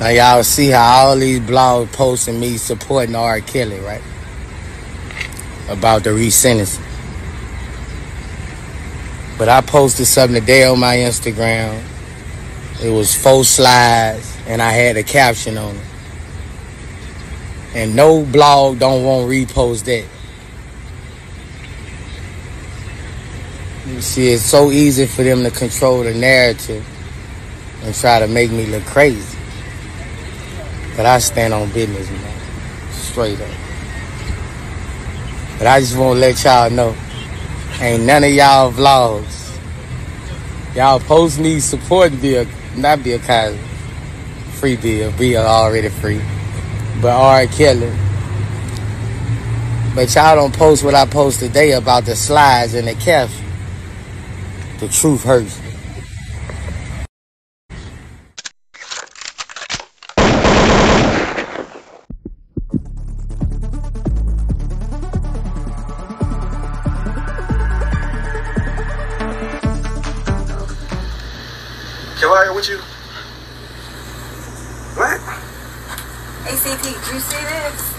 Now y'all see how all these blogs posting me supporting R. Kelly, right? About the resentencing. But I posted something today on my Instagram. It was four slides and I had a caption on it. And no blog don't want repost that. You see, it's so easy for them to control the narrative and try to make me look crazy. But I stand on business, man. Straight up. But I just want to let y'all know, ain't none of y'all vlogs. Y'all post me supporting Bill, not Bill Cosby. Free Bill, Bill already free. But R. Kelly. But y'all don't post what I post today about the slides and the caption. The truth hurts. Kelly with you? What? ACP, did you see this?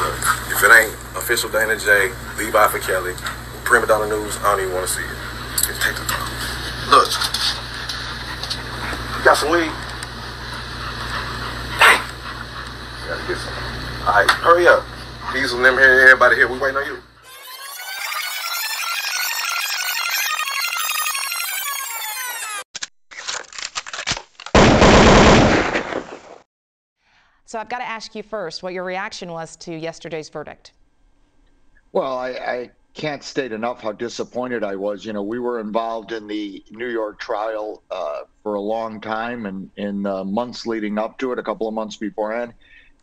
Look, if it ain't official Dana J, Levi for Kelly, Prima Donna News, I don't even want to see it. Just take the phone. Look. Got some weed? Dang. Gotta get some. Alright, hurry up. Diesel and them here, everybody here, we waiting on you. So I've got to ask you first what your reaction was to yesterday's verdict. Well, I, I can't state enough how disappointed I was. You know, we were involved in the New York trial uh, for a long time, and in the months leading up to it, a couple of months beforehand,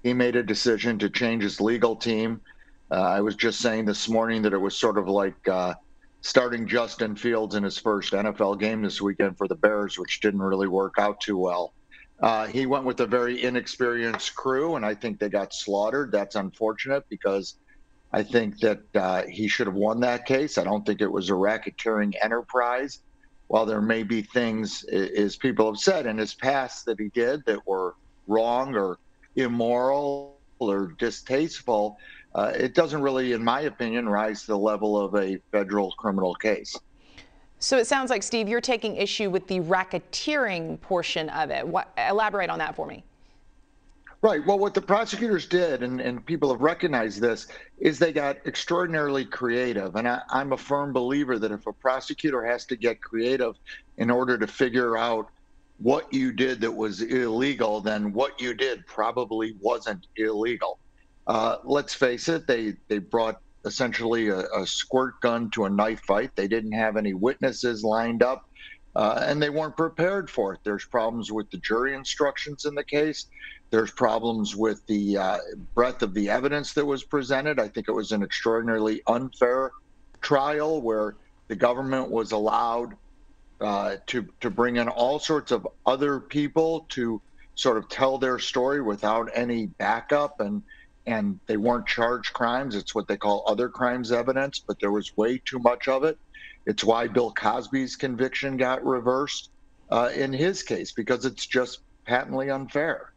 he made a decision to change his legal team. Uh, I was just saying this morning that it was sort of like uh, starting Justin Fields in his first NFL game this weekend for the Bears, which didn't really work out too well. Uh, he went with a very inexperienced crew, and I think they got slaughtered. That's unfortunate because I think that uh, he should have won that case. I don't think it was a racketeering enterprise. While there may be things, as people have said, in his past that he did that were wrong or immoral or distasteful, uh, it doesn't really, in my opinion, rise to the level of a federal criminal case. So it sounds like, Steve, you're taking issue with the racketeering portion of it. What, elaborate on that for me. Right. Well, what the prosecutors did, and, and people have recognized this, is they got extraordinarily creative. And I, I'm a firm believer that if a prosecutor has to get creative in order to figure out what you did that was illegal, then what you did probably wasn't illegal. Uh, let's face it, they, they brought essentially a, a, squirt gun to a knife fight. They didn't have any witnesses lined up, uh, and they weren't prepared for it. There's problems with the jury instructions in the case. There's problems with the uh, breadth of the evidence that was presented. I think it was an extraordinarily unfair trial where the government was allowed uh, to to bring in all sorts of other people to sort of tell their story without any backup and and they weren't charged crimes. It's what they call other crimes evidence, but there was way too much of it. It's why Bill Cosby's conviction got reversed uh, in his case because it's just patently unfair.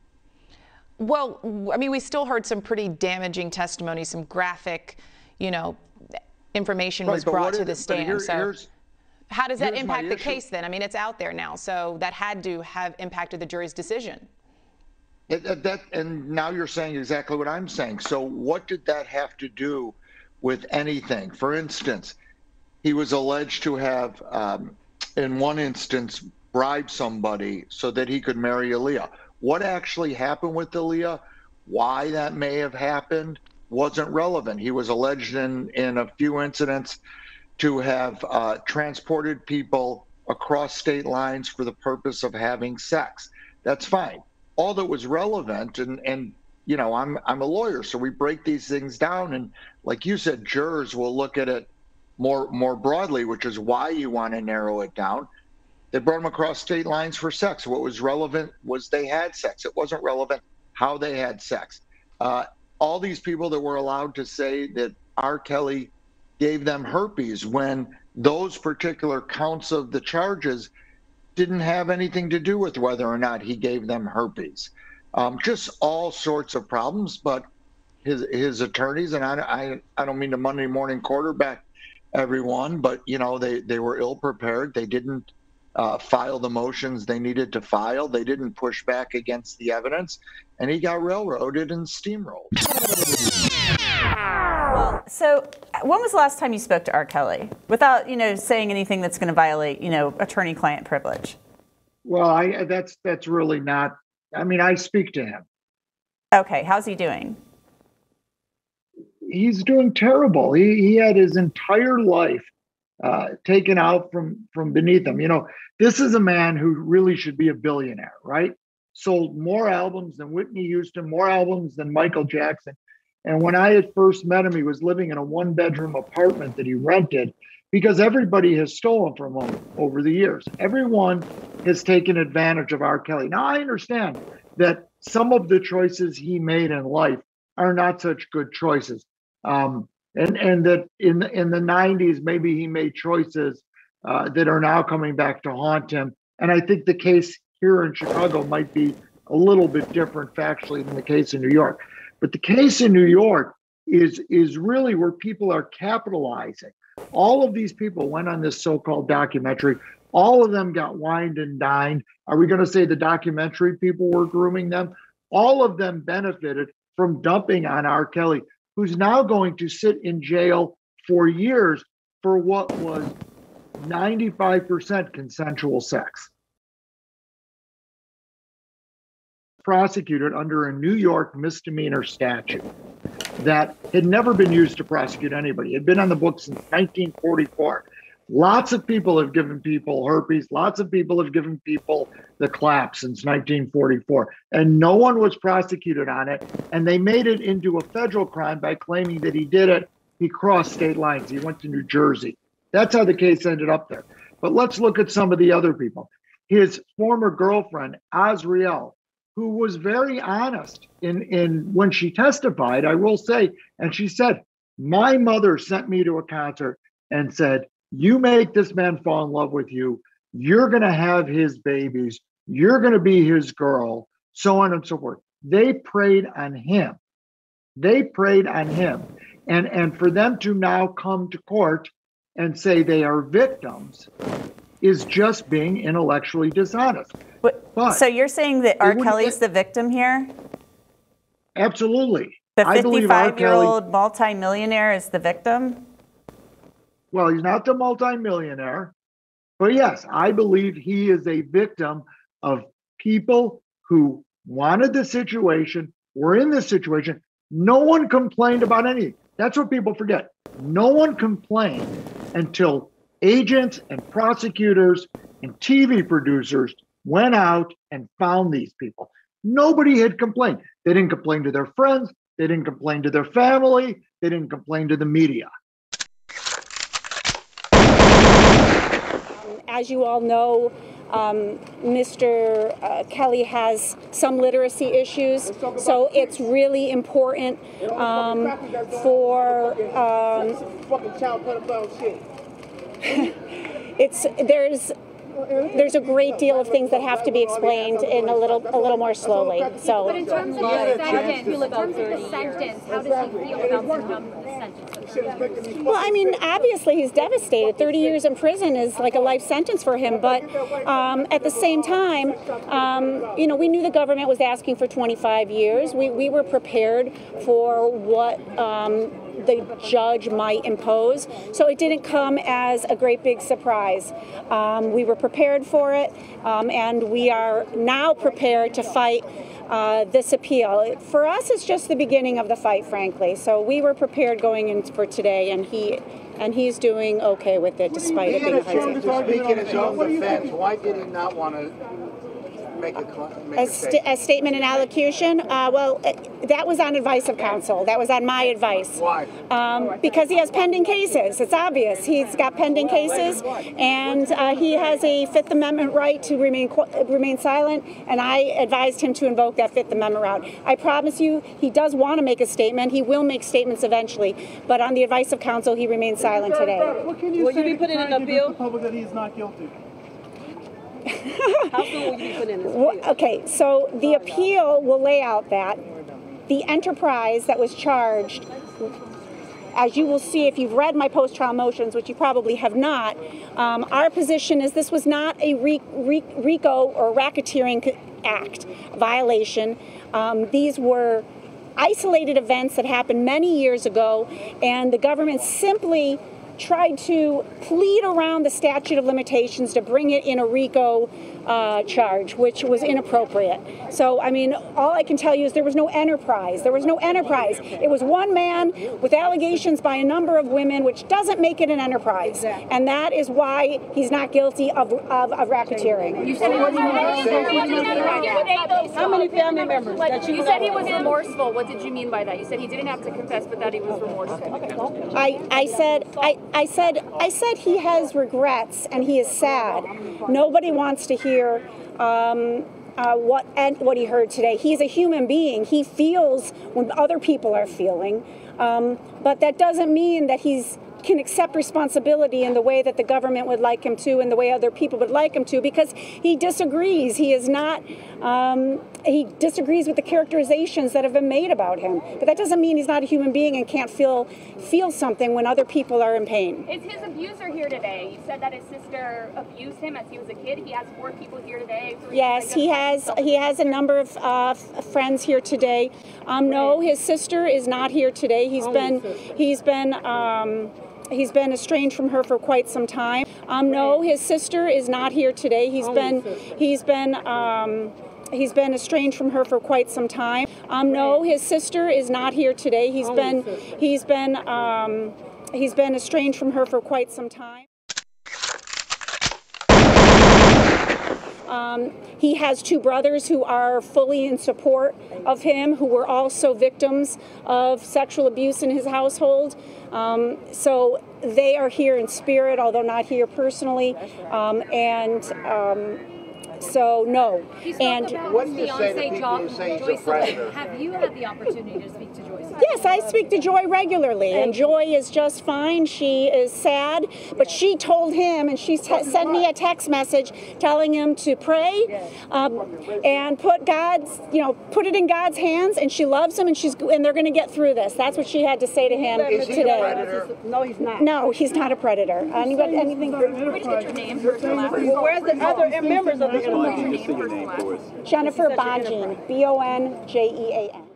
Well, I mean, we still heard some pretty damaging testimony, some graphic, you know, information right, was brought to the stand. Here, so, how does that impact the case then? I mean, it's out there now, so that had to have impacted the jury's decision. It, that, and now you're saying exactly what I'm saying. So, what did that have to do with anything? For instance, he was alleged to have, um, in one instance, bribed somebody so that he could marry Aaliyah. What actually happened with Aaliyah, why that may have happened, wasn't relevant. He was alleged in, in a few incidents to have uh, transported people across state lines for the purpose of having sex. That's fine all that was relevant and and you know i'm i'm a lawyer so we break these things down and like you said jurors will look at it more more broadly which is why you want to narrow it down. They brought them across state lines for sex. What was relevant was they had sex. It wasn't relevant how they had sex. Uh, all these people that were allowed to say that r. Kelly gave them herpes when those particular counts of the charges didn't have anything to do with whether or not he gave them herpes. Um, just all sorts of problems. But his his attorneys, and I, I, I don't mean to Monday morning quarterback everyone, but you know they they were ill prepared. They didn't uh, file the motions they needed to file. They didn't push back against the evidence, and he got railroaded and steamrolled. Well, so when was the last time you spoke to R. Kelly without, you know, saying anything that's going to violate, you know, attorney-client privilege? Well, I that's that's really not. I mean, I speak to him. Okay, how's he doing? He's doing terrible. He he had his entire life uh, taken out from from beneath him. You know, this is a man who really should be a billionaire, right? Sold more albums than Whitney Houston, more albums than Michael Jackson. And when I had first met him, he was living in a one bedroom apartment that he rented because everybody has stolen from him over the years. Everyone has taken advantage of R. Kelly. Now, I understand that some of the choices he made in life are not such good choices. Um, and, and that in, in the 90s, maybe he made choices uh, that are now coming back to haunt him. And I think the case here in Chicago might be a little bit different factually than the case in New York. But the case in New York is is really where people are capitalizing. All of these people went on this so-called documentary. All of them got wined and dined. Are we going to say the documentary people were grooming them? All of them benefited from dumping on R. Kelly, who's now going to sit in jail for years for what was 95% consensual sex. Prosecuted under a New York misdemeanor statute that had never been used to prosecute anybody. It had been on the books since 1944. Lots of people have given people herpes. Lots of people have given people the clap since 1944. And no one was prosecuted on it. And they made it into a federal crime by claiming that he did it. He crossed state lines. He went to New Jersey. That's how the case ended up there. But let's look at some of the other people. His former girlfriend, Azriel, who was very honest in, in when she testified, I will say, and she said, My mother sent me to a concert and said, You make this man fall in love with you. You're going to have his babies. You're going to be his girl, so on and so forth. They preyed on him. They preyed on him. And, and for them to now come to court and say they are victims is just being intellectually dishonest. But, but so you're saying that R. Kelly's the victim here? Absolutely. The 55 year old multimillionaire is the victim? Well, he's not the multimillionaire. But yes, I believe he is a victim of people who wanted the situation, were in this situation. No one complained about anything. That's what people forget. No one complained until agents and prosecutors and TV producers went out and found these people. Nobody had complained. They didn't complain to their friends. They didn't complain to their family. They didn't complain to the media. As you all know, um, Mr. Uh, Kelly has some literacy issues, so it's really important um, for. It's there's there's a great deal of things that have to be explained in a little a little more slowly. So. But in terms of the sentence, in terms of the sentence, how does he feel about the sentence? Well, I mean, obviously he's devastated. 30 years in prison is like a life sentence for him. But um, at the same time, um, you know, we knew the government was asking for 25 years. We, we were prepared for what um, the judge might impose. So it didn't come as a great big surprise. Um, we were prepared for it, um, and we are now prepared to fight uh, this appeal. For us, it's just the beginning of the fight, frankly. So we were prepared going in for today, and he and he's doing okay with it despite it being hard. To speak his own defense, why did he not want to make a, make a, st- a statement in allocution? Uh, well, uh, that was on advice of counsel. That was on my advice. Why? Um, because he has pending cases. It's obvious. He's got pending cases, and uh, he has a Fifth Amendment right to remain remain silent. And I advised him to invoke that Fifth Amendment right. I promise you, he does want to make a statement. He will make statements eventually, but on the advice of counsel, he remains silent today. Will you be putting an appeal? The public that he is not guilty. How soon will you be putting in this appeal? Okay, so the appeal will lay out that the enterprise that was charged as you will see if you've read my post-trial motions, which you probably have not, um, our position is this was not a RICO or racketeering act violation. Um, these were isolated events that happened many years ago, and the government simply tried to plead around the statute of limitations to bring it in a RICO uh, charge, which was inappropriate. So, I mean, all I can tell you is there was no enterprise. There was no enterprise. It was one man with allegations by a number of women, which doesn't make it an enterprise. And that is why he's not guilty of, of, of racketeering. You said How many family members? Like, you said he was remorseful. What did you mean by that? You said he didn't have to confess, but that he was remorseful. I, I said I, I said I said he has regrets and he is sad. Nobody wants to hear hear um, uh, what and what he heard today. He's a human being. He feels when other people are feeling, um, but that doesn't mean that he's can accept responsibility in the way that the government would like him to and the way other people would like him to because he disagrees. He is not, um, he disagrees with the characterizations that have been made about him. But that doesn't mean he's not a human being and can't feel feel something when other people are in pain. Is his abuser here today? You said that his sister abused him as he was a kid. He has four people here today. Yes, he has. He has a number of uh, friends here today. Um, no, his sister is not here today. He's been, he's been. Um, He's been estranged from her for quite some time. Um, no, his sister is not here today. He's been he's been um, he's been estranged from her for quite some time. Um, no, his sister is not here today. He's been he's been um, he's been estranged from her for quite some time. Um, he has two brothers who are fully in support of him, who were also victims of sexual abuse in his household. Um, so they are here in spirit, although not here personally. Um, and um, so no. and what do you say to people who say he's a predator? Have you had the opportunity to speak to Joyce? Yes, I speak to Joy regularly, and Joy is just fine. She is sad, but she told him, and she sent me a text message telling him to pray um, and put God's, you know, put it in God's hands. And she loves him, and she's and they're going to get through this. That's what she had to say to him is today. No, he's not. No, he's not a predator. Anybody, anything? Which get your name, first and last. Well, where's the other members of the What's your name, first and last? Jennifer Bonjean, B O N J E A N.